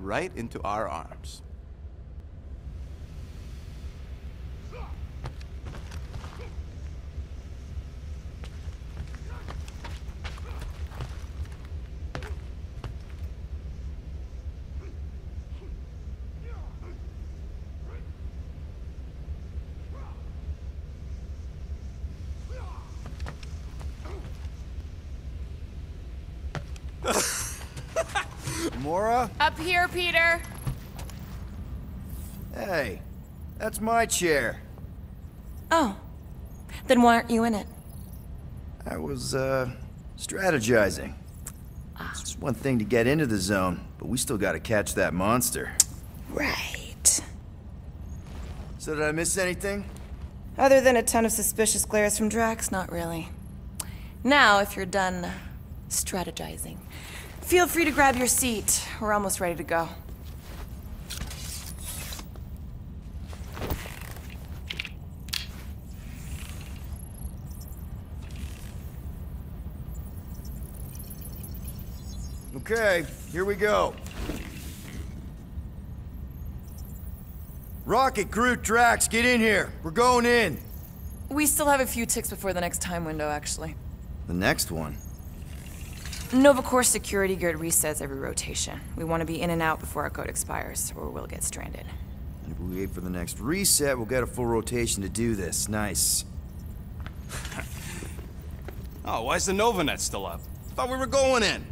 right into our arms. Mora? Up here, Peter. Hey, that's my chair. Oh. Then why aren't you in it? I was, uh, strategizing. It's one thing to get into the zone, but we still gotta catch that monster. Right. So did I miss anything? Other than a ton of suspicious glares from Drax, not really. Now, if you're done strategizing, feel free to grab your seat. We're almost ready to go. Okay, here we go. Rocket, Groot, Drax, get in here. We're going in. We still have a few ticks before the next time window, actually. The next one. Nova Corps security grid resets every rotation. We want to be in and out before our code expires, or we'll get stranded. And if we wait for the next reset, we'll get a full rotation to do this. Nice. Oh, why's the Novanet still up? Thought we were going in.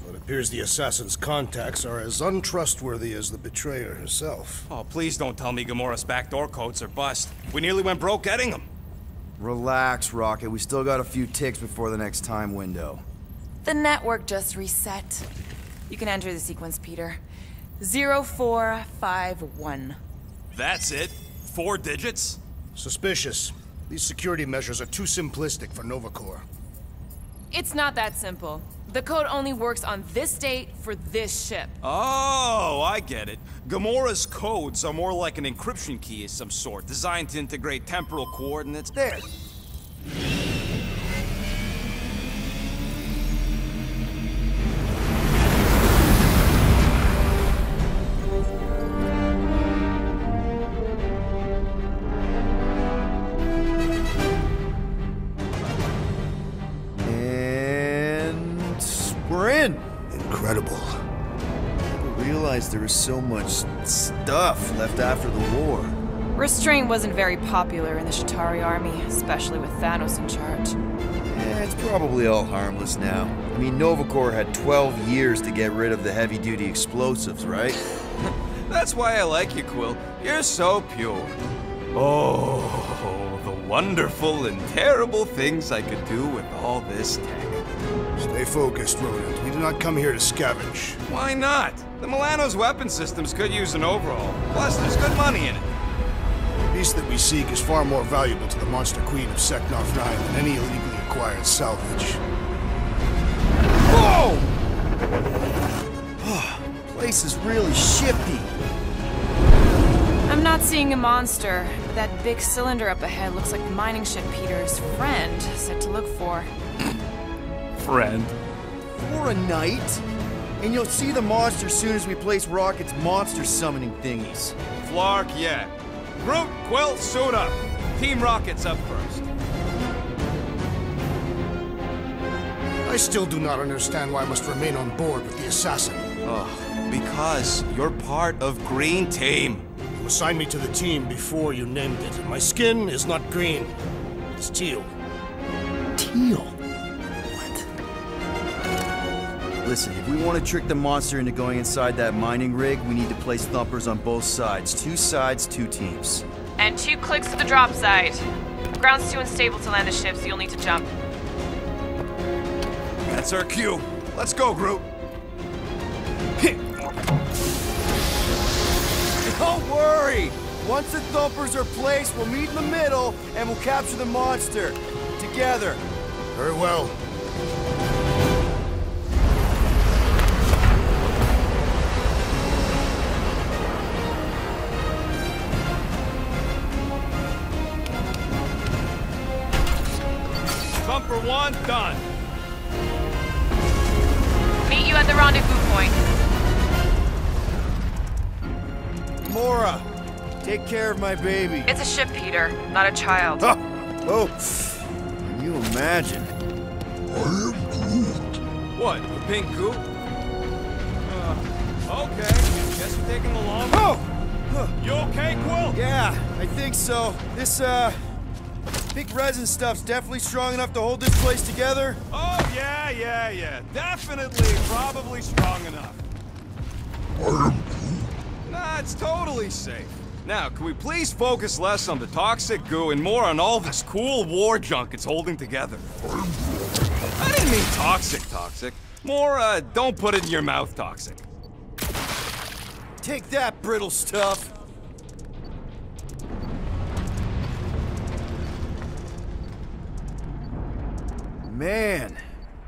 Well, it appears the assassin's contacts are as untrustworthy as the betrayer herself. Oh, please don't tell me Gamora's backdoor codes are bust. We nearly went broke getting them. Relax, Rocket. We still got a few ticks before the next time window. The network just reset. You can enter the sequence, Peter. 0451. That's it? Four digits? Suspicious. These security measures are too simplistic for Nova Corps. It's not that simple. The code only works on this date for this ship. Oh, I get it. Gamora's codes are more like an encryption key of some sort, designed to integrate temporal coordinates. There. So much stuff left after the war. Restraint wasn't very popular in the Chitauri army, especially with Thanos in charge. Yeah, it's probably all harmless now. I mean, Nova Corps had 12 years to get rid of the heavy-duty explosives, right? That's why I like you, Quill. You're so pure. Oh, the wonderful and terrible things I could do with all this tech. Stay focused, Rodent. We did not come here to scavenge. Why not? The Milano's weapon systems could use an overhaul. Plus, there's good money in it. The beast that we seek is far more valuable to the Monster Queen of Seknarf 9 than any illegally acquired salvage. Whoa! Ah, place is really shifty. I'm not seeing a monster, but that big cylinder up ahead looks like the mining ship Peter's friend said to look for. Friend. For a night? And you'll see the monster soon as we place Rocket's monster summoning thingies. Flark, yeah. Groot, Quill, suit up. Team Rocket's up first. I still do not understand why I must remain on board with the assassin. Ugh, because you're part of Green Team. You assigned me to the team before you named it, my skin is not green. It's teal. Teal? Listen, if we want to trick the monster into going inside that mining rig, we need to place thumpers on both sides. Two sides, two teams. And two clicks to the drop site. Ground's too unstable to land the ship, so you'll need to jump. That's our cue. Let's go, Groot. Don't worry! Once the thumpers are placed, we'll meet in the middle and we'll capture the monster. Together. Very well. Thumper done. Meet you at the rendezvous point. Gamora, take care of my baby. It's a ship, Peter, not a child. Oh, oh. Can you imagine? What, the pink goo? Uh, okay. Guess you're taking the long Oh! You okay, Quill? Yeah, I think so. This, uh, pink resin stuff's definitely strong enough to hold this place together. Oh, yeah, yeah, yeah. Definitely, probably strong enough. Nah, it's totally safe. Now, can we please focus less on the toxic goo and more on all this cool war junk it's holding together? I didn't mean toxic toxic. More, uh, don't put it in your mouth toxic. Take that, brittle stuff. Man,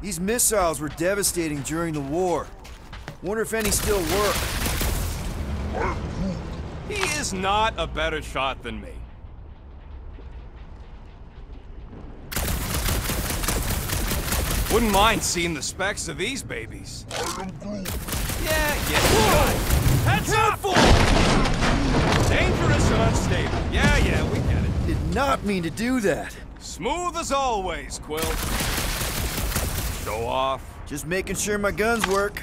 these missiles were devastating during the war. Wonder if any still work. He is not a better shot than me. Wouldn't mind seeing the specs of these babies. Yeah, yeah. Heads up! Dangerous and unstable. Yeah, yeah, we get it. Did not mean to do that. Smooth as always, Quill. Show off. Just making sure my guns work.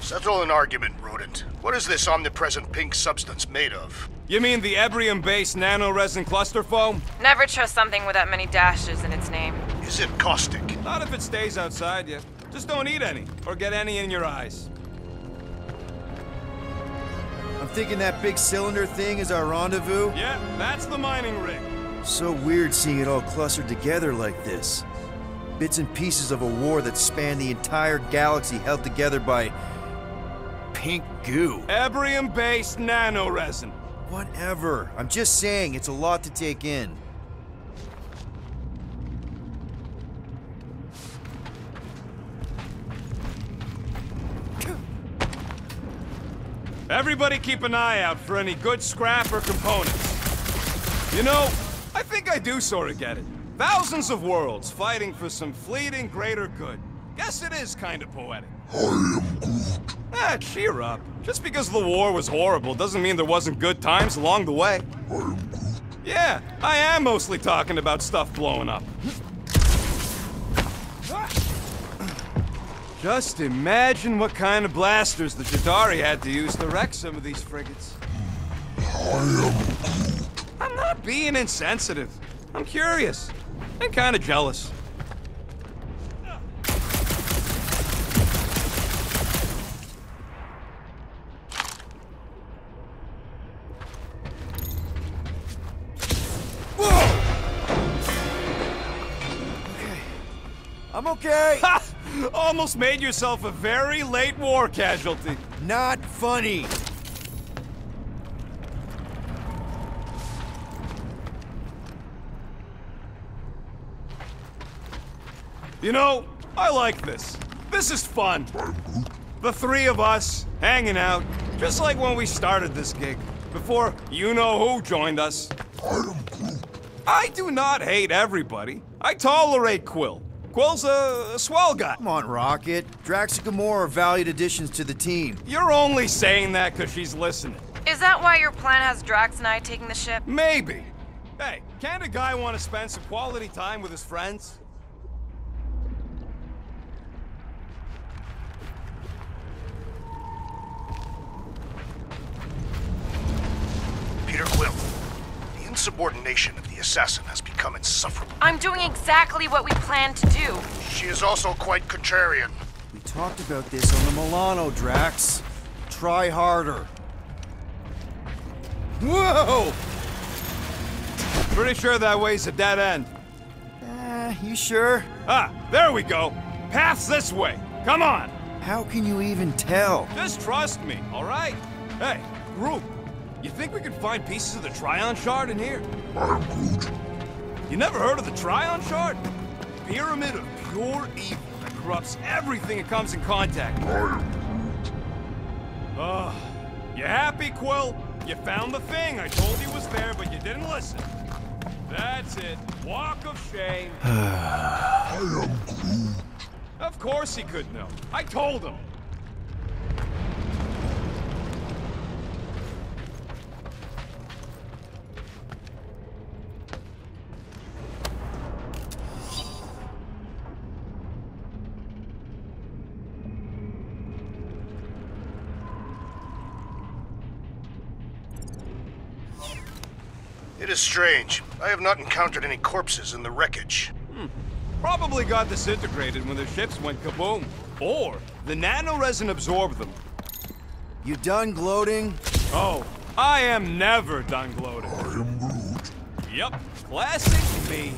Settle an argument, rodent. What is this omnipresent pink substance made of? You mean the Ebrium-based nanoresin cluster foam? Never trust something with that many dashes in its name. Is it caustic? Not if it stays outside you. Just don't eat any, or get any in your eyes. I'm thinking that big cylinder thing is our rendezvous. Yeah, that's the mining rig. So weird seeing it all clustered together like this. Bits and pieces of a war that spanned the entire galaxy held together by... pink goo. Ebrium-based nanoresin. Whatever. I'm just saying, it's a lot to take in. Everybody keep an eye out for any good scrap or components. You know, I think I do sort of get it. Thousands of worlds fighting for some fleeting greater good. Guess it is kind of poetic. I am Groot. Ah, cheer up. Just because the war was horrible doesn't mean there wasn't good times along the way. I am Groot. Yeah, I am mostly talking about stuff blowing up. Just imagine what kind of blasters the Chitauri had to use to wreck some of these frigates. I'm not being insensitive. I'm curious. And kind of jealous. Okay. I'm okay! Ha! Almost made yourself a very late war casualty. Not funny! You know, I like this. This is fun. The three of us, hanging out, just like when we started this gig, before you-know-who joined us. I do not hate everybody. I tolerate Quill. Quill's a, a swell guy. Come on, Rocket. Drax and Gamora are valued additions to the team. You're only saying that because she's listening. Is that why your plan has Drax and I taking the ship? Maybe. Hey, can't a guy want to spend some quality time with his friends? Peter Quill. The insubordination of the assassin has become insufferable. I'm doing exactly what we planned to do. She is also quite contrarian. We talked about this on the Milano, Drax. Try harder. Whoa! Pretty sure that way's a dead end. Uh, you sure? Ah, there we go. Path's this way. Come on. How can you even tell? Just trust me, all right? Hey, Groot, you think we could find pieces of the Trion Shard in here? I'm Groot. You never heard of the Trion Shard? Pyramid of pure evil that corrupts everything it comes in contact with. Ah, Ugh. You happy, Quill? You found the thing. I told you was there, but you didn't listen. That's it. Walk of shame. I am Groot. Of course he could know. I told him. Is strange. I have not encountered any corpses in the wreckage. Hmm. Probably got disintegrated when the ships went kaboom. Or the nanoresin absorbed them. You done gloating? Oh, I am never done gloating. I am rude. Yep, classic me.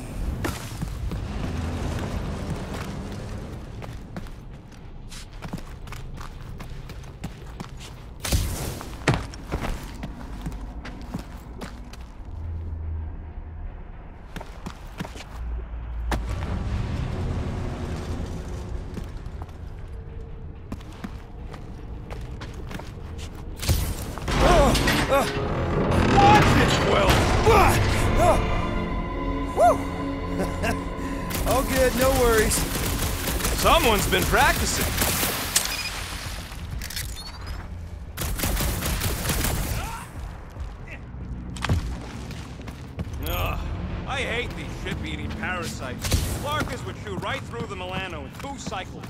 Good, no worries. Someone's been practicing. Ugh, I hate these ship-eating parasites. Larkers would chew right through the Milano in two cycles.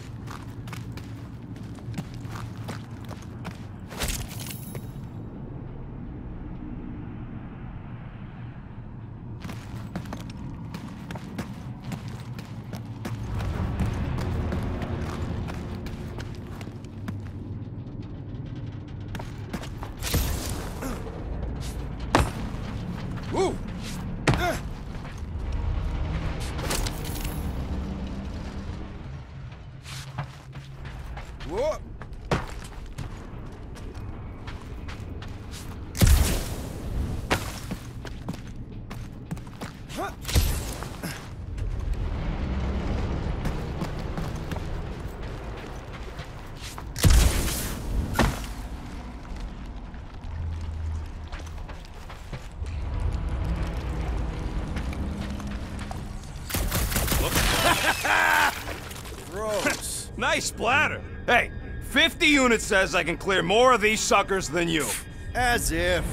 Splatter. Hey, 50 units says I can clear more of these suckers than you. As if.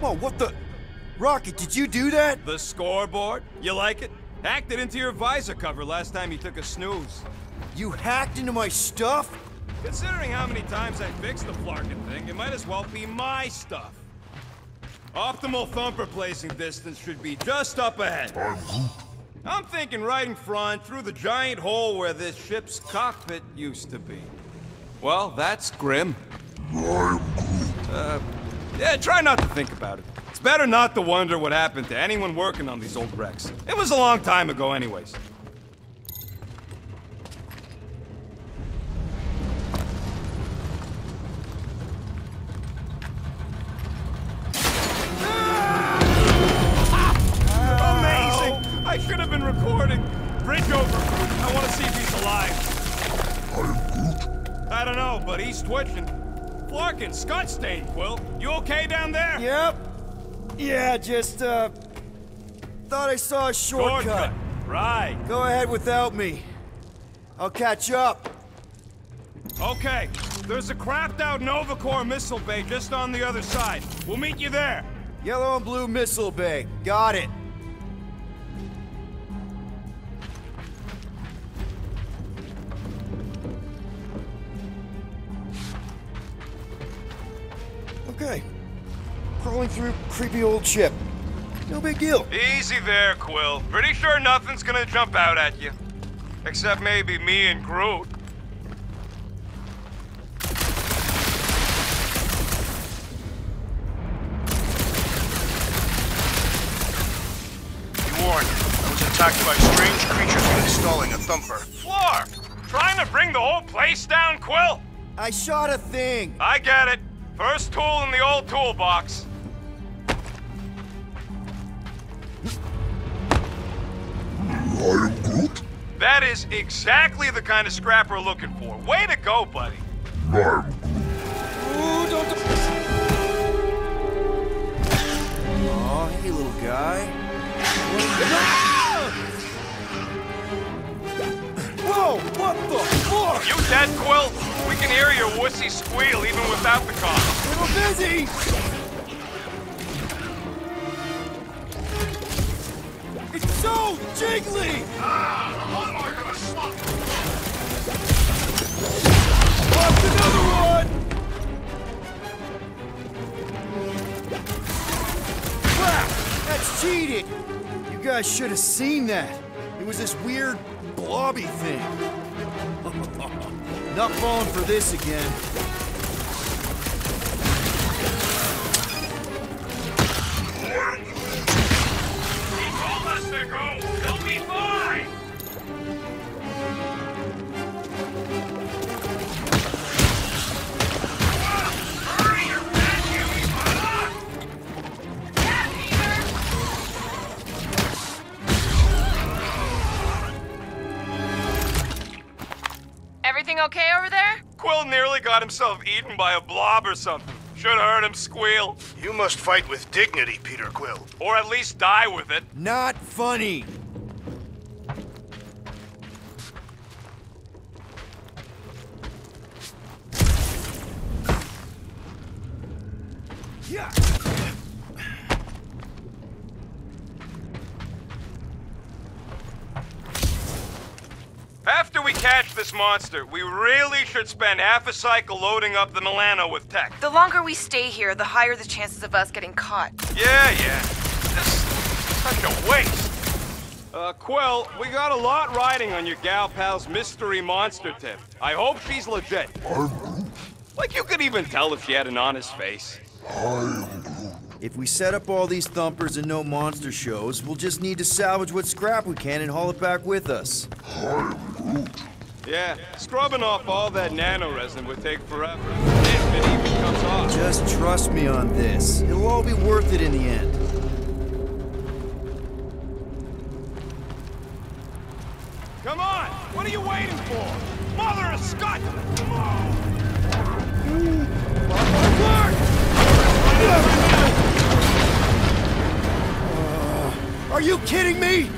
Whoa, what the? Rocket, did you do that? The scoreboard? You like it? Hacked it into your visor cover last time you took a snooze. You hacked into my stuff? Considering how many times I fixed the Flarkin thing, it might as well be my stuff. Optimal thumper placing distance should be just up ahead. I'm thinking right in front, through the giant hole where this ship's cockpit used to be. Well, that's grim. Uh, yeah, try not to think about it. It's better not to wonder what happened to anyone working on these old wrecks. It was a long time ago anyways. Just, uh. Thought I saw a shortcut. Right. Go ahead without me. I'll catch up. Okay. There's a crapped out Nova Corps missile bay just on the other side. We'll meet you there. Yellow and blue missile bay. Got it. Crawling through creepy old ship. No big deal. Easy there, Quill. Pretty sure nothing's gonna jump out at you. Except maybe me and Groot. Be warned, I was attacked by strange creatures when installing a thumper. Floor! Trying to bring the whole place down, Quill? I shot a thing. I get it. First tool in the old toolbox. That is exactly the kind of scrap we're looking for. Way to go, buddy. Ooh, don't. Aw, hey, little guy. Whoa! What the fuck? You dead, Quill? We can hear your wussy squeal even without the cops. Little busy! So jiggly! Popped another one! Crap! That's cheating! You guys should have seen that. It was this weird blobby thing. Not falling for this again. Okay over there? Quill nearly got himself eaten by a blob or something. Should've heard him squeal. You must fight with dignity, Peter Quill. Or at least die with it. Not funny. Yeah. We catch this monster, we really should spend half a cycle loading up the Milano with tech. The longer we stay here, the higher the chances of us getting caught. Yeah, yeah. This is such a waste. Uh, Quill, we got a lot riding on your gal pal's mystery monster tip. I hope she's legit. Like you could even tell if she had an honest face. If we set up all these thumpers and no monster shows, we'll just need to salvage what scrap we can and haul it back with us. Yeah, scrubbing off all that nano resin would take forever. If it even comes off. Just trust me on this. It'll all be worth it in the end. Come on! What are you waiting for? Mother of Scott! Come on! Uh, are you kidding me?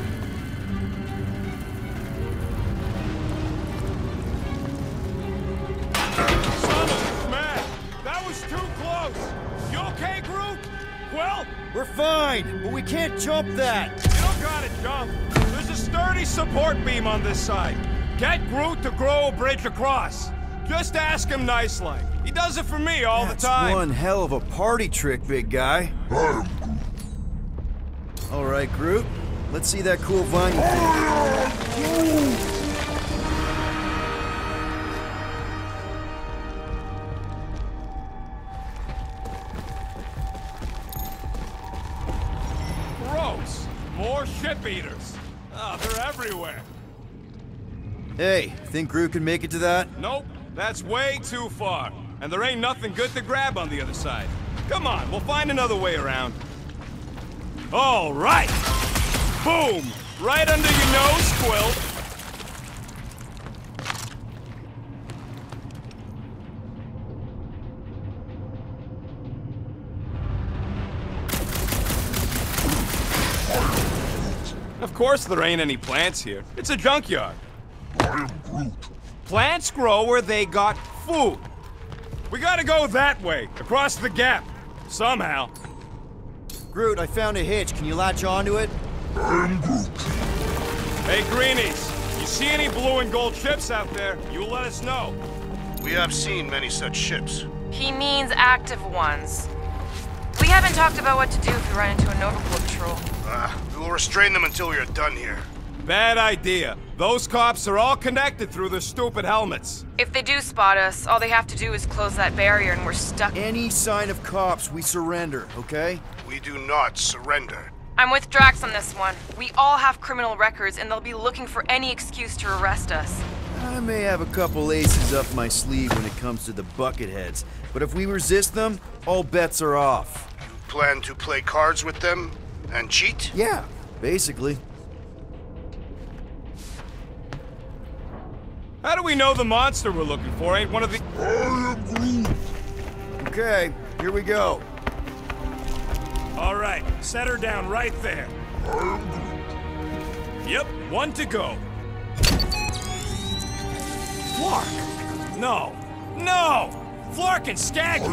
Fine, but we can't jump that. you don't gotta jump. There's a sturdy support beam on this side. Get Groot to grow a bridge across. Just ask him nice like. He does it for me all That's the time. one hell of a party trick, big guy. All right, Groot. Let's see that cool vine. Oh, Hey, think Groot can make it to that? Nope, that's way too far. And there ain't nothing good to grab on the other side. Come on, we'll find another way around. All right! Boom! Right under your nose, Quill. Of course there ain't any plants here. It's a junkyard. Plants grow where they got food. We gotta go that way, across the gap. Somehow. Groot, I found a hitch. Can you latch onto it? Hey, Greenies, you see any blue and gold ships out there, you let us know. We have seen many such ships. He means active ones. We haven't talked about what to do if we run into a Nova Corps patrol. Ah, we will restrain them until we are done here. Bad idea. Those cops are all connected through their stupid helmets. If they do spot us, all they have to do is close that barrier and we're stuck. Any sign of cops, we surrender, okay? We do not surrender. I'm with Drax on this one. We all have criminal records and they'll be looking for any excuse to arrest us. I may have a couple aces up my sleeve when it comes to the bucketheads, but if we resist them, all bets are off. You plan to play cards with them and cheat? Yeah, basically. How do we know the monster we're looking for ain't one of the... Okay, here we go. All right, set her down right there. Yep, one to go. Flark! No! No! Flark and Skaggy!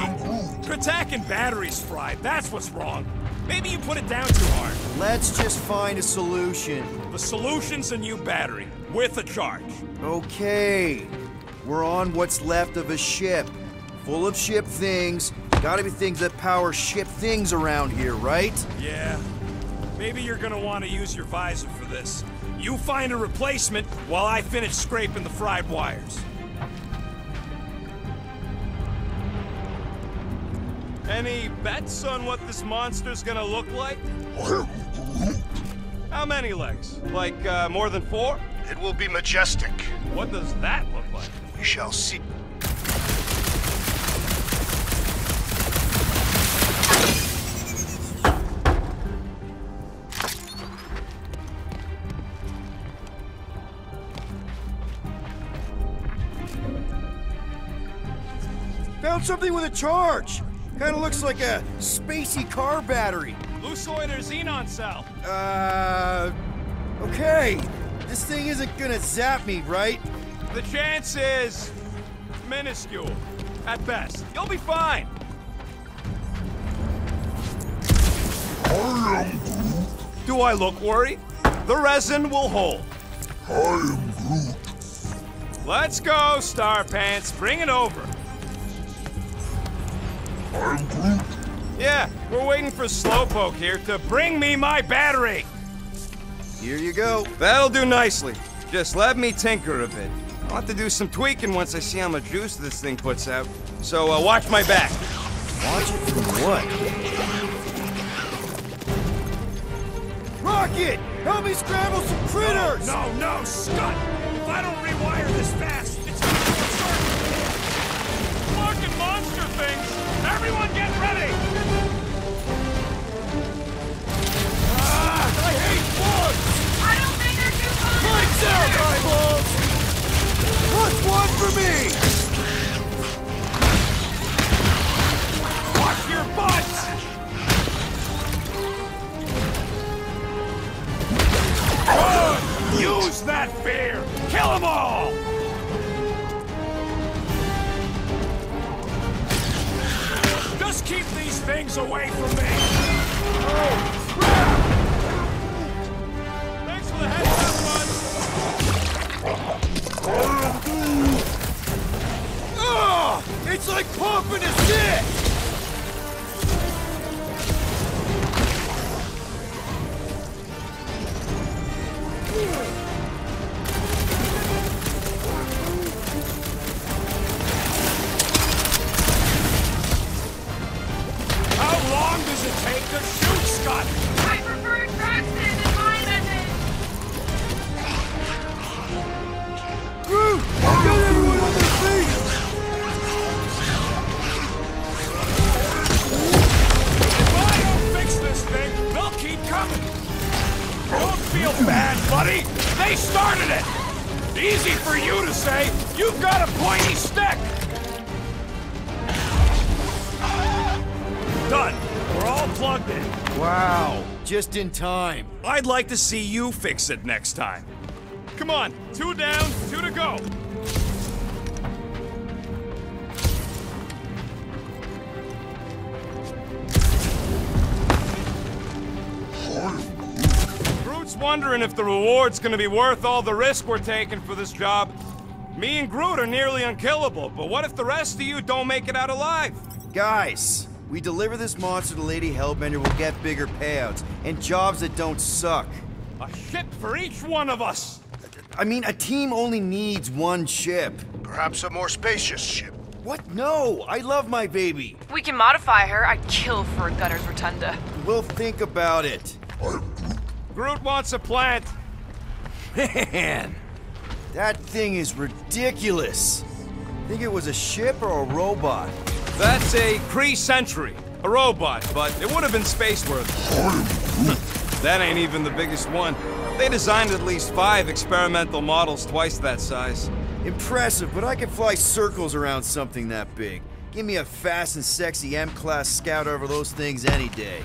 Kratak and batteries fried, that's what's wrong. Maybe you put it down too hard. Let's just find a solution. The solution's a new battery, with a charge. Okay. We're on what's left of a ship. Full of ship things. Gotta be things that power ship things around here, right? Yeah. Maybe you're gonna want to use your visor for this. You find a replacement while I finish scraping the fried wires. Any bets on what this monster's gonna look like? How many legs? Like, uh, more than four? It will be majestic. What does that look like? We shall see. Found something with a charge. Kinda looks like a spacey car battery. Lusoid or xenon cell? Uh. Okay. This thing isn't gonna zap me, right? The chance is minuscule, at best. You'll be fine. I am Groot. Do I look worried? The resin will hold. I am Groot. Let's go, Star Pants. Bring it over. I'm Groot. Yeah, we're waiting for Slowpoke here to bring me my battery. Here you go. That'll do nicely. Just let me tinker a bit. I'll have to do some tweaking once I see how much juice this thing puts out. So uh, watch my back. Watch it from what? Rocket! Help me scramble some critters! No, no, Scott! If I don't rewire this fast, it's gonna start. Fucking monster things! Everyone get Lights out, Plus one for me! Watch your butts! Good! Use that fear! Kill them all! Just keep these things away from me! Oh, Ah, it's like pumping a stick! In time. I'd like to see you fix it next time. Come on, two down, two to go. Groot's wondering if the reward's gonna be worth all the risk we're taking for this job. Me and Groot are nearly unkillable, but what if the rest of you don't make it out alive? Guys, we deliver this monster to Lady Hellbender, we'll get bigger payouts and jobs that don't suck. A ship for each one of us! I mean, a team only needs one ship. Perhaps a more spacious ship. What? No, I love my baby. We can modify her. I'd kill for a gunner's rotunda. We'll think about it. Groot wants a plant. Man, that thing is ridiculous. Think it was a ship or a robot? That's a Kree Sentry, a robot, but it would have been space-worthy. that ain't even the biggest one. They designed at least five experimental models twice that size. Impressive, but I can fly circles around something that big. Give me a fast and sexy M-class scout over those things any day.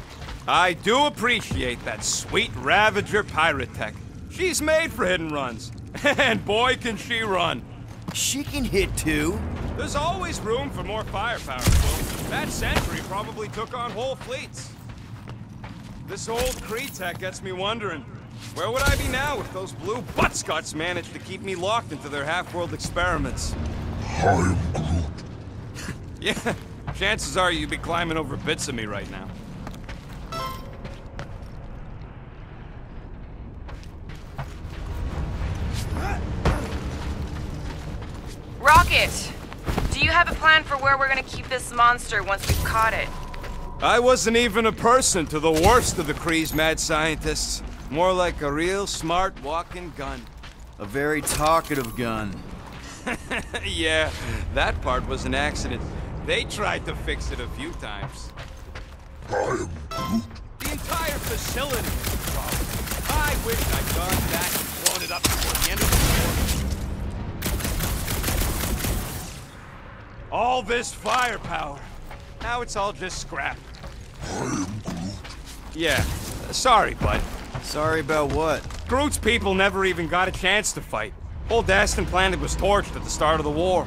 I do appreciate that sweet Ravager pirate tech. She's made for hit and runs. and boy, can she run. She can hit too. There's always room for more firepower, Quill. That sentry probably took on whole fleets. This old Kree tech gets me wondering, where would I be now if those blue buttscots managed to keep me locked into their half-world experiments? I'm Groot. Yeah, chances are you'd be climbing over bits of me right now. Rocket! Do you have a plan for where we're gonna keep this monster once we've caught it? I wasn't even a person to the worst of the Kree's mad scientists. More like a real smart walking gun. A very talkative gun. yeah, that part was an accident. They tried to fix it a few times. I'm Groot. The entire facility is a problem. I wish I'd done that and blown it up before the end of the war. All this firepower. Now it's all just scrap. Yeah, sorry, bud. Sorry about what? Groot's people never even got a chance to fight. Whole Daston planet was torched at the start of the war.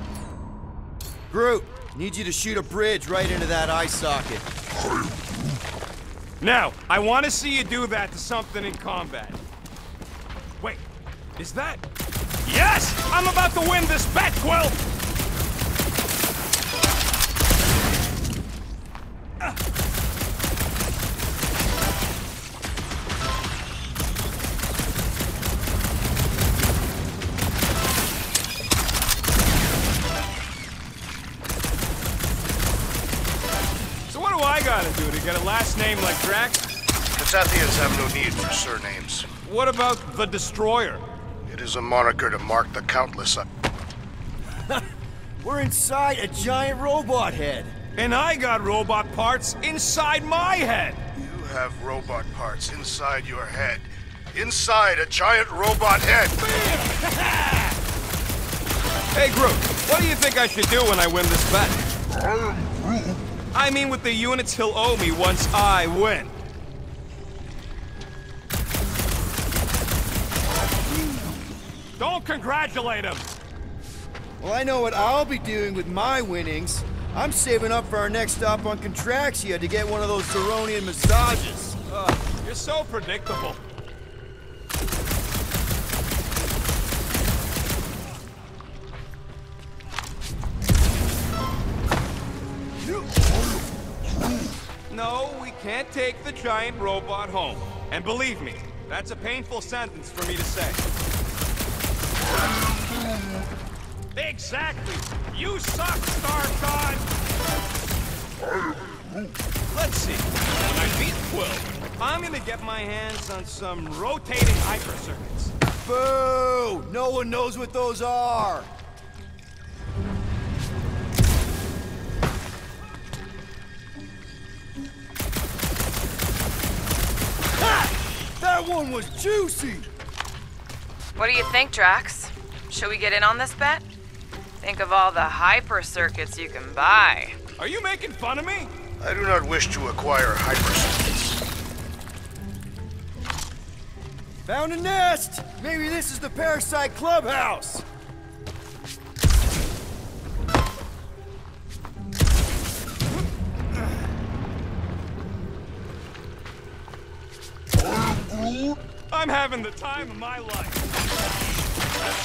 Groot, need you to shoot a bridge right into that eye socket. Now, I want to see you do that to something in combat. Wait, is that... Yes! I'm about to win this bet, Quill! Name like Drax? Kathathians have no need for surnames. What about the Destroyer? It is a moniker to mark the countless. We're inside a giant robot head. And I got robot parts inside my head! You have robot parts inside your head. Inside a giant robot head. Hey, Groot, what do you think I should do when I win this bet? I'm Groot. I mean with the units he'll owe me once I win. Don't congratulate him! Well, I know what I'll be doing with my winnings. I'm saving up for our next stop on Contraxia to get one of those Zeronian massages. Ugh, you're so predictable. No, we can't take the giant robot home. And believe me, that's a painful sentence for me to say. Exactly! You suck, Star God! Let's see. When I beat Quill, I'm gonna get my hands on some rotating hypercircuits. Boo! No one knows what those are. That one was juicy! What do you think, Drax? Should we get in on this bet? Think of all the hyper circuits you can buy. Are you making fun of me? I do not wish to acquire hypercircuits. Found a nest! Maybe this is the Parasite Clubhouse! I'm having the time of my life.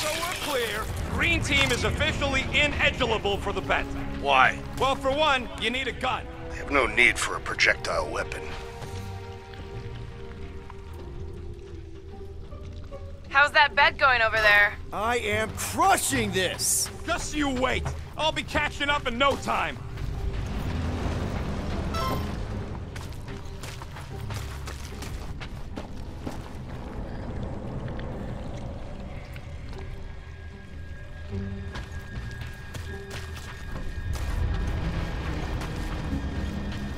So we're clear, Green Team is officially ineligible for the bet. Why? Well, for one, you need a gun. I have no need for a projectile weapon. How's that bet going over there? I am crushing this! Just you wait. I'll be catching up in no time.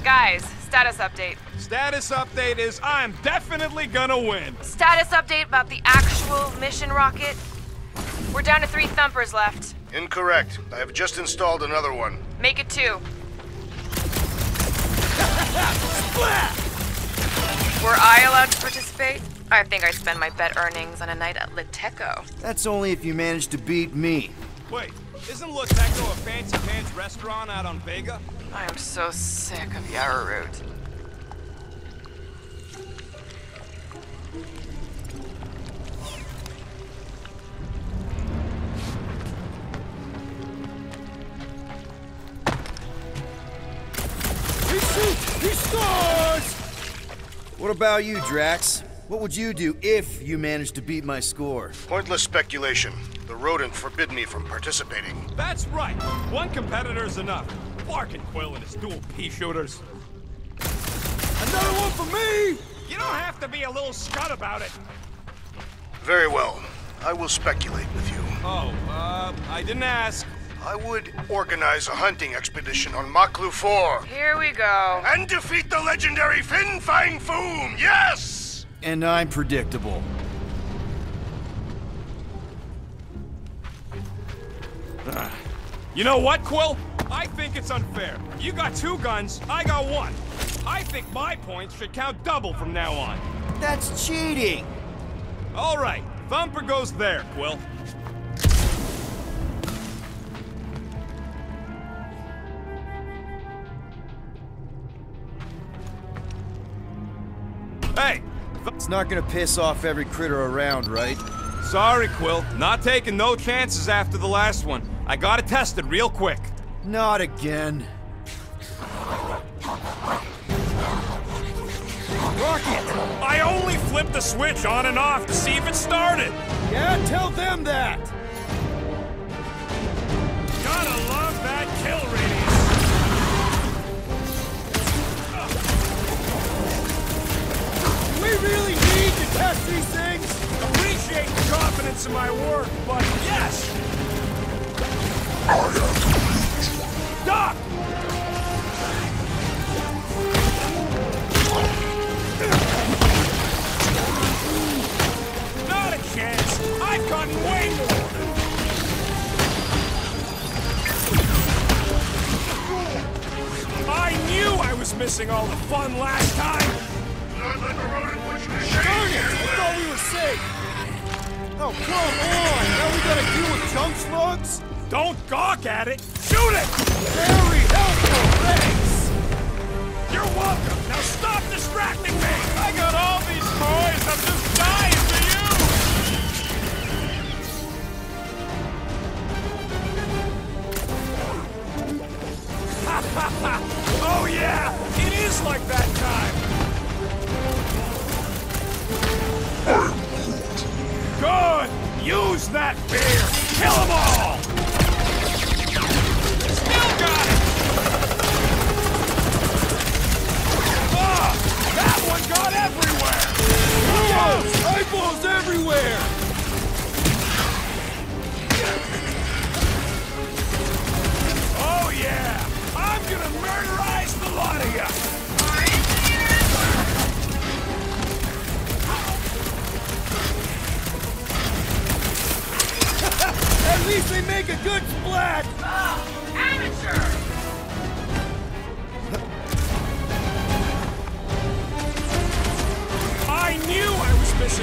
Guys, status update. Status update is I'm definitely gonna win. Status update about the actual mission rocket. We're down to three thumpers left. Incorrect. I have just installed another one. Make it two. Were I allowed to participate? I think I'd spend my bet earnings on a night at Liteco. That's only if you manage to beat me. Wait, isn't Loteco a fancy pants restaurant out on Vega? I am so sick of Yarrow Root. He shoots! He scores! What about you, Drax? What would you do if you managed to beat my score? Pointless speculation. The rodent forbid me from participating. That's right. One competitor's enough. Barking Quill and his dual pea shooters. Another one for me! You don't have to be a little scud about it. Very well. I will speculate with you. Oh, uh, I didn't ask. I would organize a hunting expedition on Maklu 4 Here we go. and defeat the legendary Fin Fang Foom. Yes! And I'm predictable. You know what, Quill? I think it's unfair. You got two guns, I got one. I think my points should count double from now on. That's cheating! All right, Thumper goes there, Quill. Hey, It's not gonna piss off every critter around, right? sorry, Quill. Not taking no chances after the last one. I gotta test it real quick. Not again. Rocket! I only flipped the switch on and off to see if it started. Yeah, tell them that! Gotta love that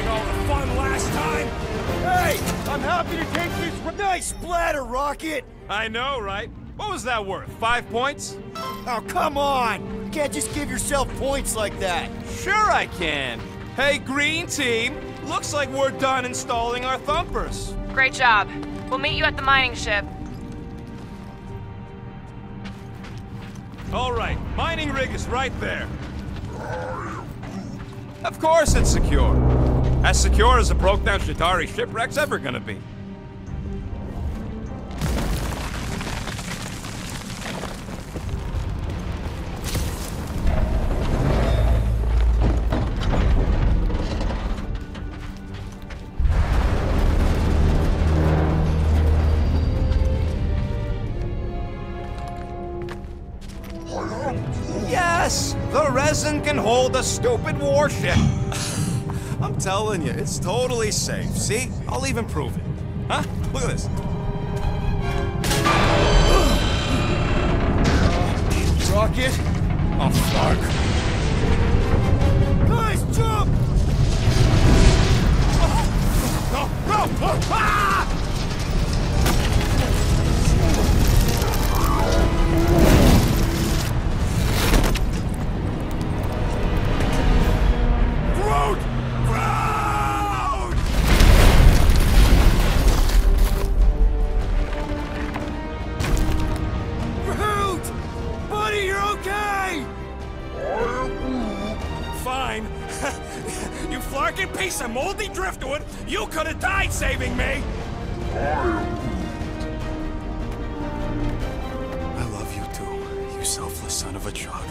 all the fun last time! Hey! I'm happy to take this nice splatter, Rocket! I know, right? What was that worth? Five points? Oh, come on! You can't just give yourself points like that! Sure I can! Hey, green team! Looks like we're done installing our thumpers. Great job. We'll meet you at the mining ship. All right, mining rig is right there. Of course it's secure. As secure as a broke-down Chitauri shipwreck's ever gonna be. Yes! The resin can hold a stupid warship. Telling you, it's totally safe. See? I'll even prove it. Huh? Look at this. Rocket? Oh, fuck. Nice Jump! No! No! Ah! A chug.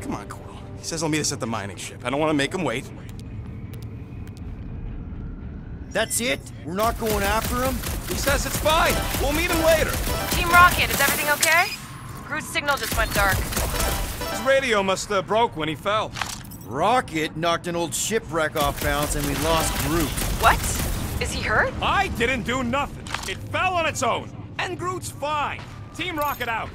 Come on, Quill. He says he'll meet us at the mining ship. I don't want to make him wait. That's it? We're not going after him? He says it's fine. We'll meet him later. Team Rocket, is everything okay? Groot's signal just went dark. His radio must have broke when he fell. Rocket knocked an old shipwreck off balance and we lost Groot. What? Is he hurt? I didn't do nothing. It fell on its own. And Groot's fine. Team Rocket out.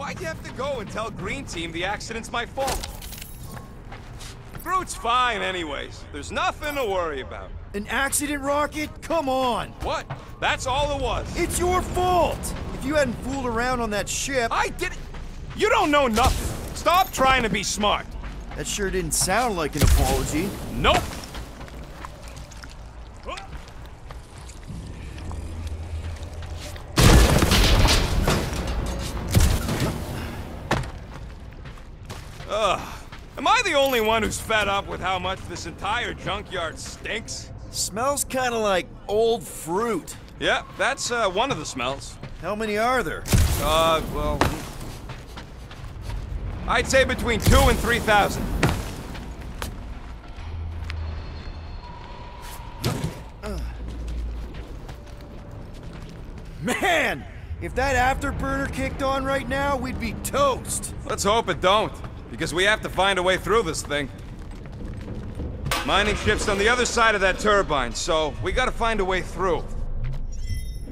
Why'd you have to go and tell Green Team the accident's my fault? Groot's fine anyways. There's nothing to worry about. An accident, Rocket? Come on! What? That's all it was. It's your fault! If you hadn't fooled around on that ship, I did it. You don't know nothing. Stop trying to be smart. that sure didn't sound like an apology. Nope. The only one who's fed up with how much this entire junkyard stinks? Smells kinda like old fruit. Yeah, that's uh, one of the smells. How many are there? Uh, well... I'd say between two and three thousand. Man! If that afterburner kicked on right now, we'd be toast. Let's hope it don't, because we have to find a way through this thing. Mining ship's on the other side of that turbine, so we gotta find a way through.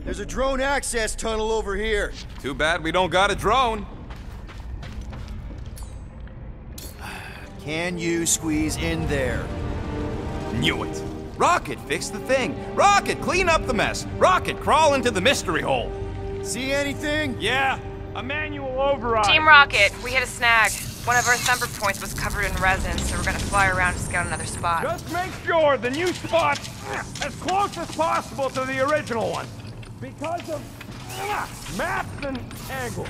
There's a drone access tunnel over here. Too bad we don't got a drone. Can you squeeze in there? Knew it. Rocket, fix the thing. Rocket, clean up the mess. Rocket, crawl into the mystery hole. See anything? Yeah, a manual override. Team Rocket, we hit a snag. One of our thumper points was covered in resin, so we're gonna fly around to scout another spot. Just make sure the new spot's as close as possible to the original one. Because of ah, maps and angles.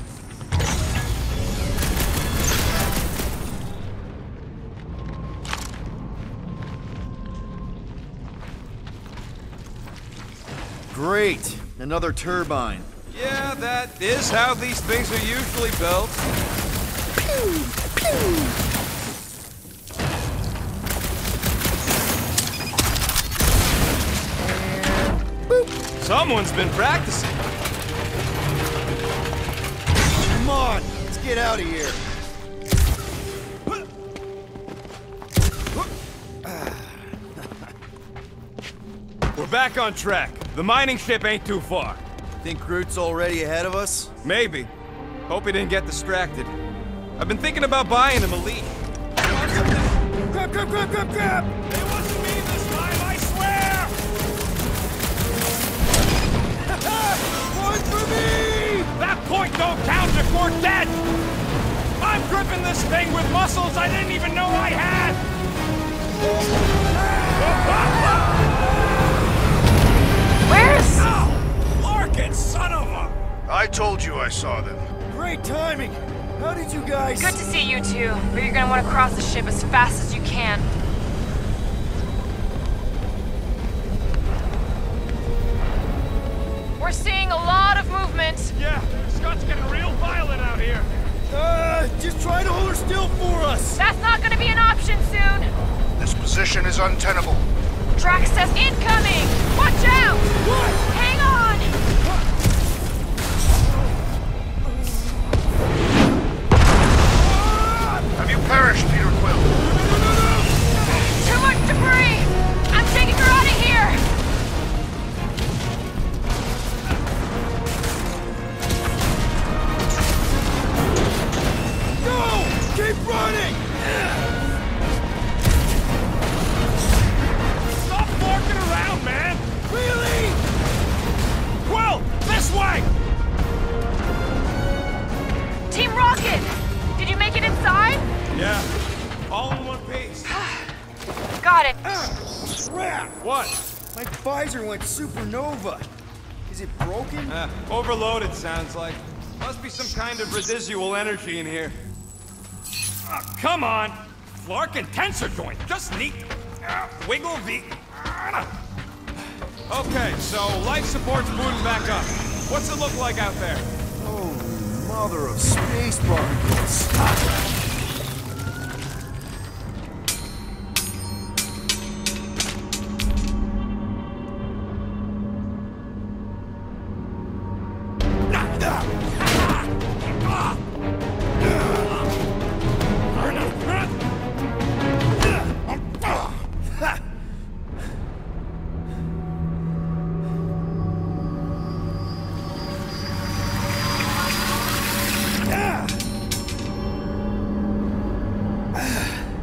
Great. Another turbine. Yeah, that is how these things are usually built. Someone's been practicing. Come on, let's get out of here. We're back on track. The mining ship ain't too far. Think Groot's already ahead of us? Maybe. Hope he didn't get distracted. I've been thinking about buying him a leash. Grab, grab, grab, grab, grab! It wasn't me this time, I swear! One for me! That point don't count if we're dead! I'm gripping this thing with muscles I didn't even know I had! Where's... Ow! Flarkin, son of a... I told you I saw them. Great timing. How did you guys? Good to see you two, but you're gonna want to cross the ship as fast as you can. We're seeing a lot of movement. Yeah, Scott's getting real violent out here. Uh, just try to hold her still for us. That's not gonna be an option soon. This position is untenable. Drax says incoming! Watch out! What? have you perished, Peter Quill? Too much debris! I'm taking her out of here! No! Keep running! Stop barking around, man! Really? Quill! This way! Team Rocket! Did you make it inside? Go! got it. Crap! What? My visor went supernova. Is it broken? Uh, overloaded, sounds like. Must be some kind of residual energy in here. Ah, come on! Flarkin tensor joint, just neat. Ah, wiggle the... Ah. Okay, so life support's booting back up. What's it look like out there? Oh, mother of space barnacles.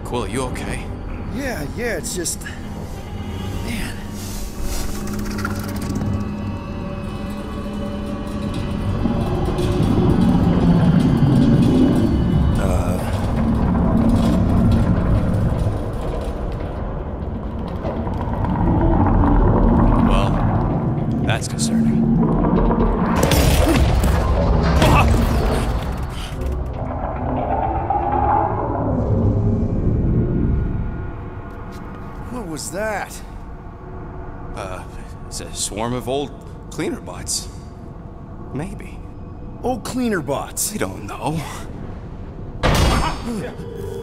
Quill, you okay? Yeah, yeah, it's just. Cleaner bots. Maybe. Oh, cleaner bots. We don't know.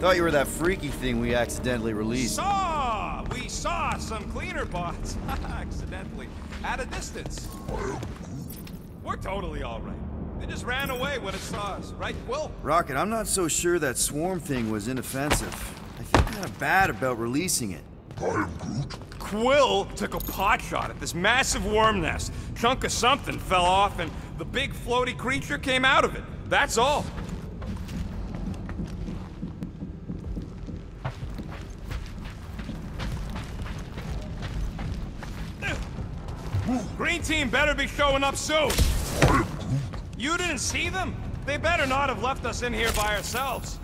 thought you were that freaky thing we accidentally released. Saw! We saw some cleaner bots. Accidentally. At a distance. We're totally alright. They just ran away when it saw us, right, Quill? Rocket, I'm not so sure that swarm thing was inoffensive. I feel kind of bad about releasing it. I am Groot. Quill took a pot shot at this massive worm nest. Chunk of something fell off, and the big floaty creature came out of it. That's all. Team better be showing up soon. You didn't see them? They better not have left us in here by ourselves.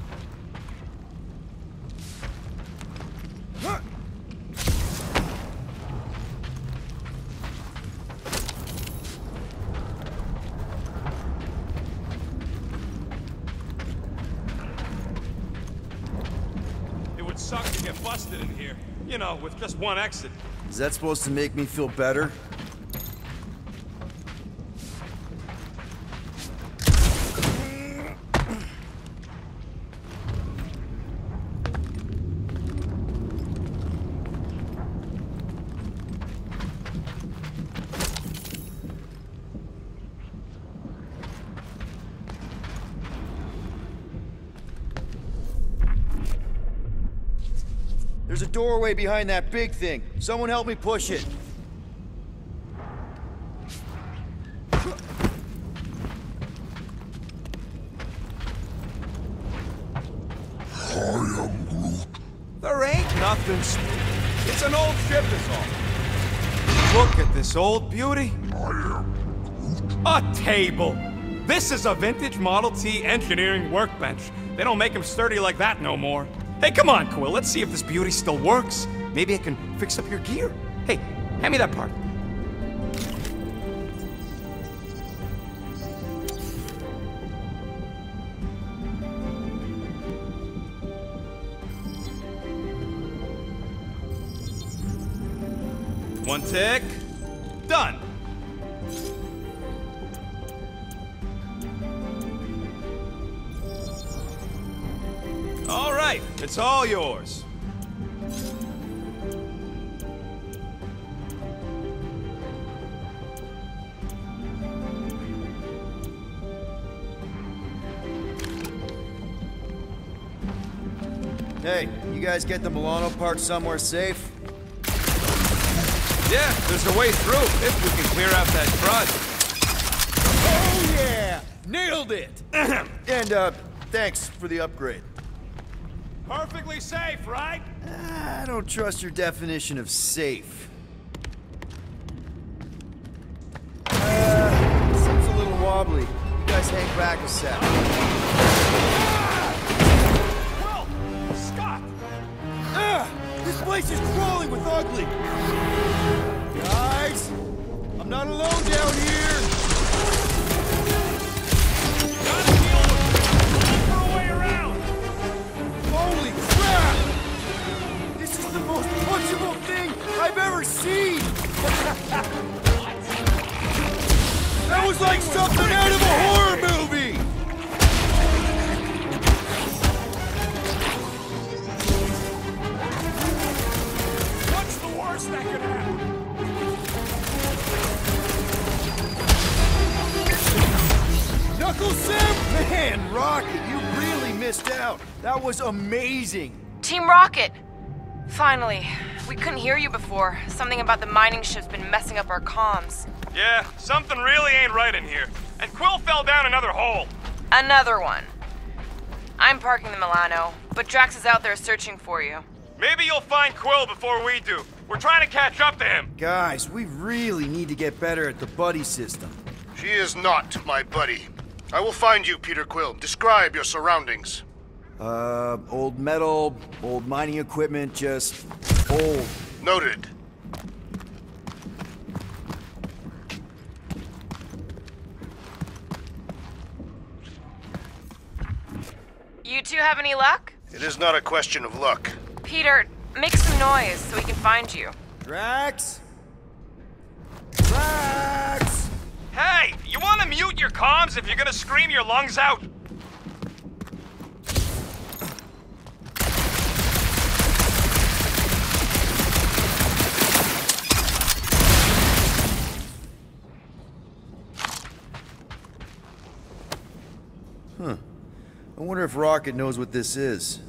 It would suck to get busted in here. You know, with just one exit. Is that supposed to make me feel better? Doorway behind that big thing. Someone help me push it. I am Groot. There ain't nothing. sp- It's an old ship, is all. Look at this old beauty. I am A table. This is a vintage Model T engineering workbench. They don't make them sturdy like that no more. Hey, come on, Quill. Let's see if this beauty still works. Maybe I can fix up your gear. Hey, hand me that part. One tick. Done. It's all yours. Hey, you guys get the Milano part somewhere safe? Yeah, there's a way through if we can clear out that crud. Oh yeah! Nailed it! and, uh, thanks for the upgrade. Perfectly safe, right? I don't trust your definition of safe. Uh, seems a little wobbly. You guys hang back a sec. Well, Scott! Ah! This place is crawling with ugly! Guys! I'm not alone down here! The most punchable thing I've ever seen! that was like something out of a horror movie! What's the worst that could happen? Knuckles Sim? Man, Rocket, you really missed out. That was amazing. Team Rocket! Finally. We couldn't hear you before. Something about the mining ship's been messing up our comms. Yeah, something really ain't right in here. And Quill fell down another hole. Another one. I'm parking the Milano, but Drax is out there searching for you. Maybe you'll find Quill before we do. We're trying to catch up to him. Guys, we really need to get better at the buddy system. She is not my buddy. I will find you, Peter Quill. Describe your surroundings. Uh, old metal, old mining equipment, just old. Noted. You two have any luck? It is not a question of luck. Peter, make some noise so we can find you. Drax? Drax! Hey, you want to mute your comms if you're gonna scream your lungs out? I wonder if Rocket knows what this is.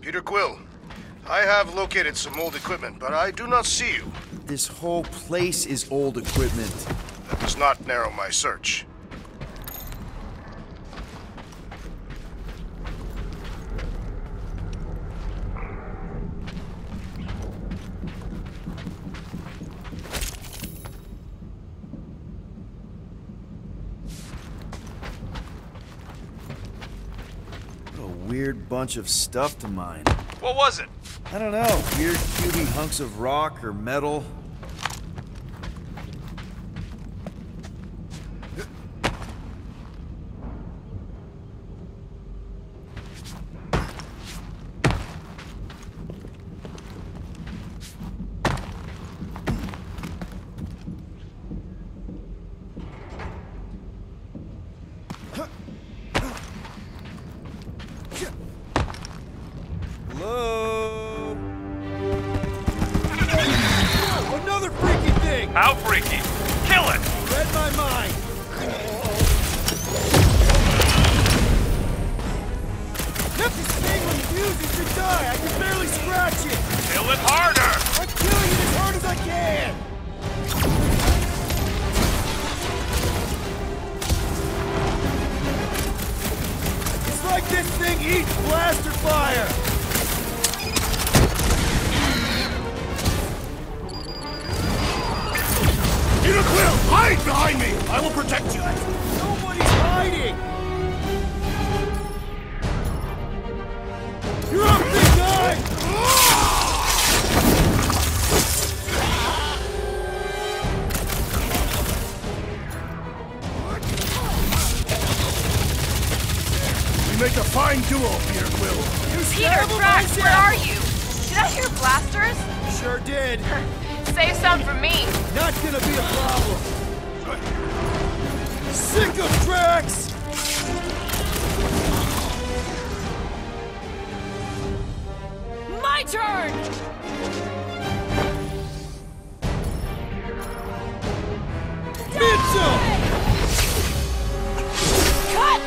Peter Quill, I have located some old equipment, but I do not see you. This whole place is old equipment. That does not narrow my search. What a weird bunch of stuff to mine. What was it? I don't know, weird cubey hunks of rock or metal.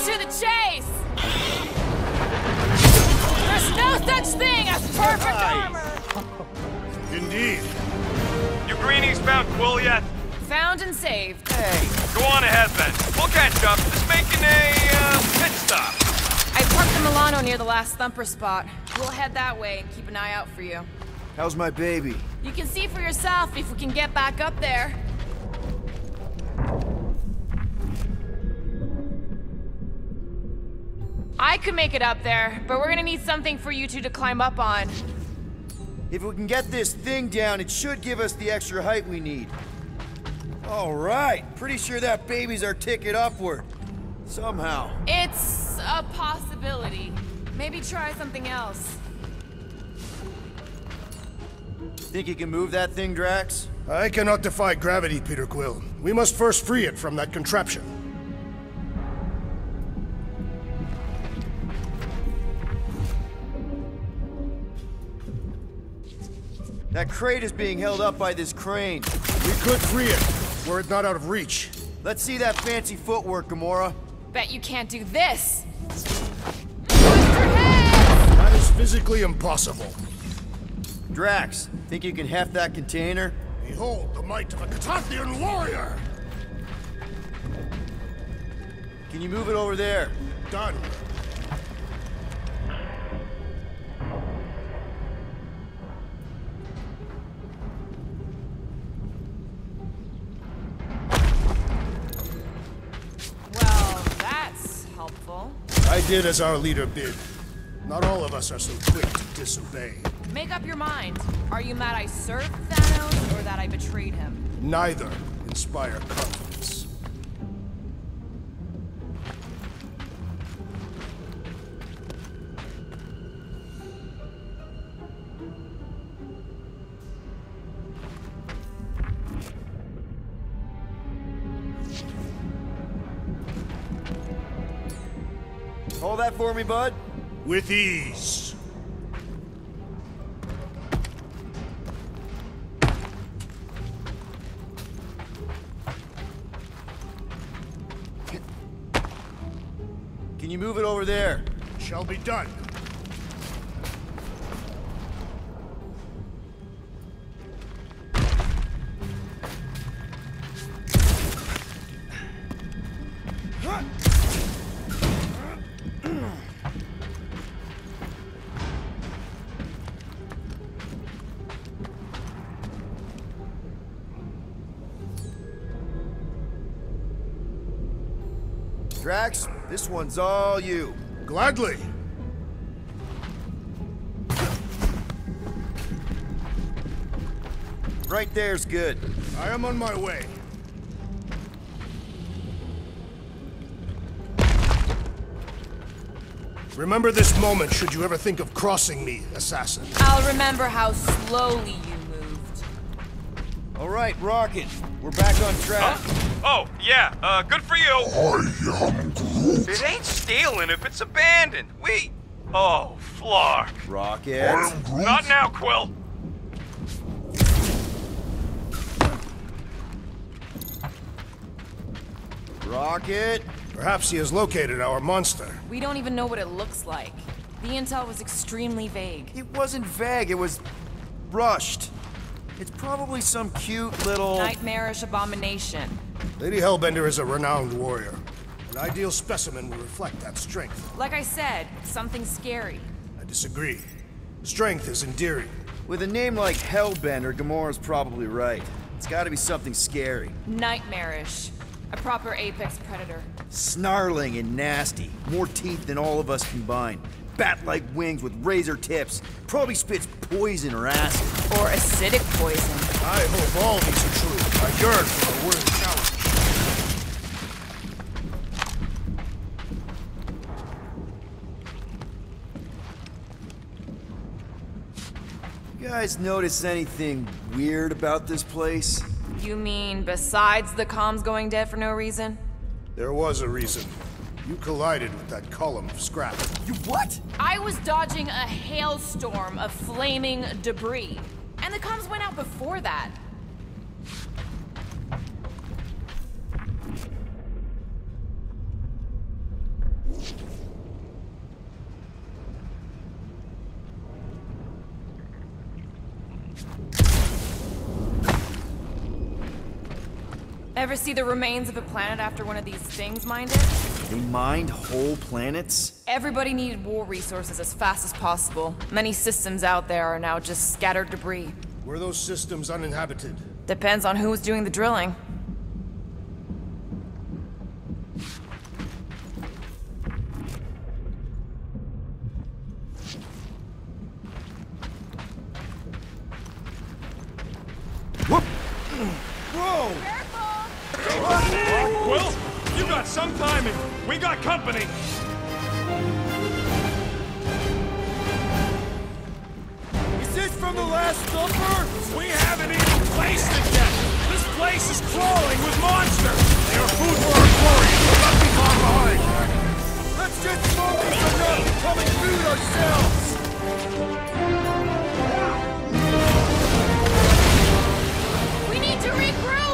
To the chase! There's no such thing as perfect armor! Indeed. You greenies found Quill yet? Found and saved. Hey. Go on ahead then. We'll catch up. Just making a uh, pit stop. I parked the Milano near the last thumper spot. We'll head that way and keep an eye out for you. How's my baby? You can see for yourself if we can get back up there. I could make it up there, but we're gonna need something for you two to climb up on. If we can get this thing down, it should give us the extra height we need. All right, pretty sure that baby's our ticket upward. Somehow. It's a possibility. Maybe try something else. Think you can move that thing, Drax? I cannot defy gravity, Peter Quill. We must first free it from that contraption. That crate is being held up by this crane. We could free it, were it not out of reach. Let's see that fancy footwork, Gamora. Bet you can't do this. Put your head! That is physically impossible. Drax, think you can heft that container? Behold the might of a Catathian warrior! Can you move it over there? Done. Helpful. I did as our leader bid. Not all of us are so quick to disobey. Make up your mind. Are you mad I served Thanos or that I betrayed him? Neither inspire confidence. Me, bud. With ease. Can you move it over there? Shall be done. This one's all you. Gladly. Right there's good. I am on my way. Remember this moment should you ever think of crossing me, assassin. I'll remember how slowly you moved. All right, Rocket. We're back on track. Oh, yeah, uh, good for you. I am Groot. It ain't stealing if it's abandoned. We. Oh, Flark. Rocket. I am Groot. Not now, Quill. Rocket. Perhaps he has located our monster. We don't even know what it looks like. The intel was extremely vague. It wasn't vague, it was rushed. It's probably some cute little. Nightmarish abomination. Lady Hellbender is a renowned warrior. An ideal specimen will reflect that strength. Like I said, something scary. I disagree. Strength is endearing. With a name like Hellbender, Gamora's probably right. It's gotta be something scary. Nightmarish. A proper apex predator. Snarling and nasty. More teeth than all of us combined. Bat like wings with razor tips. Probably spits poison or acid. Or acidic poison. I hope all these are true. I yearn for a worthy challenge. You guys notice anything weird about this place? You mean besides the comms going dead for no reason? There was a reason. You collided with that column of scrap. You what? I was dodging a hailstorm of flaming debris. And the comms went out before that. Ever see the remains of a planet after one of these things mined it? They mined whole planets? Everybody needed war resources as fast as possible. Many systems out there are now just scattered debris. Were those systems uninhabited? Depends on who was doing the drilling. Whoa! Quill, you got some timing. We got company. Is this from the last thumper? We haven't even placed it yet. This place is crawling with monsters. They are food for our quarry. We'll not be far behind. Let's just focus on not becoming food ourselves! We need to regroup!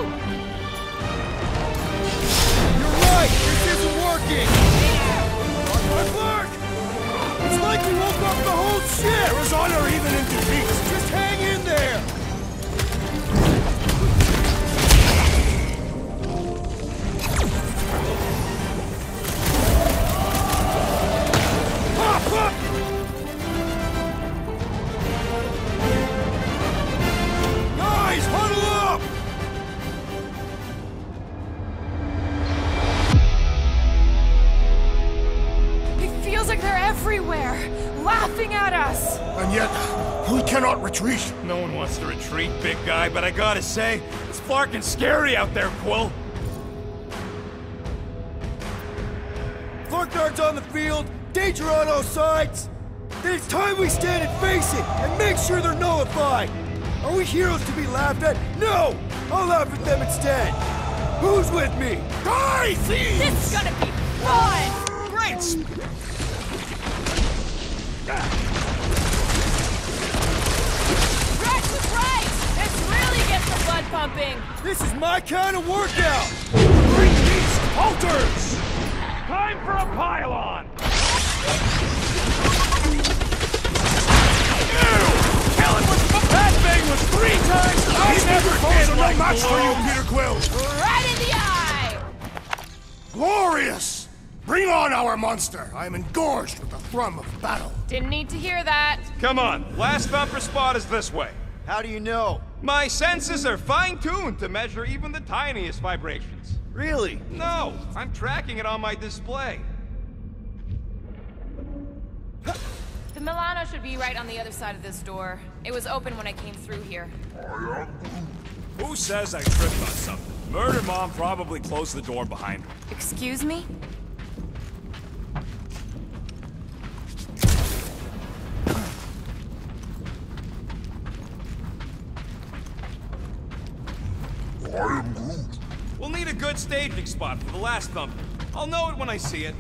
Right! This isn't working! Flark! It's like we woke up the whole ship! Honor even in defeat. Just hang And yet, we cannot retreat. No one wants to retreat, big guy, but I gotta say, it's fucking scary out there, Quill. Clark on the field, danger on all sides. Then it's time we stand and face it, and make sure they're nullified. Are we heroes to be laughed at? No! I'll laugh at them instead. Who's with me? Die, thieves! This is gonna be fun! Great! Rex was right! This really gets the blood pumping! This is my kind of workout. Great beast halters! Time for a pylon! Ew! Killing with that thing was three times I never Foes did are no like match for you. Peter Quill. Right in the eye! Glorious! Bring on our monster. I am engorged with the thrum of battle. Didn't need to hear that. Come on, last thumper spot is this way. How do you know? My senses are fine-tuned to measure even the tiniest vibrations. Really? No, I'm tracking it on my display. The Milano should be right on the other side of this door. It was open when I came through here. Who says I tripped on something? Murder Mom probably closed the door behind her. Excuse me? I am Groot. We'll need a good staging spot for the last thumper. I'll know it when I see it.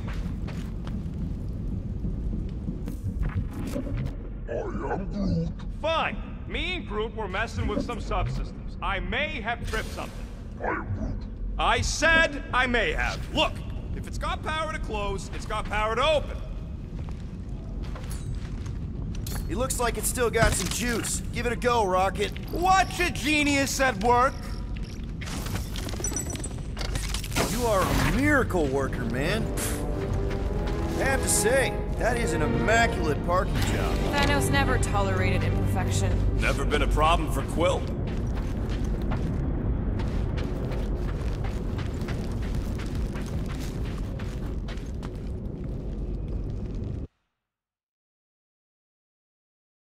I am Groot. Fine. Me and Groot were messing with some subsystems. I may have tripped something. I am Groot. I said I may have. Look, if it's got power to close, it's got power to open. It looks like it's still got some juice. Give it a go, Rocket. Watch a genius at work. You are a miracle worker, man. I have to say, that is an immaculate parking job. Thanos never tolerated imperfection. Never been a problem for Quill.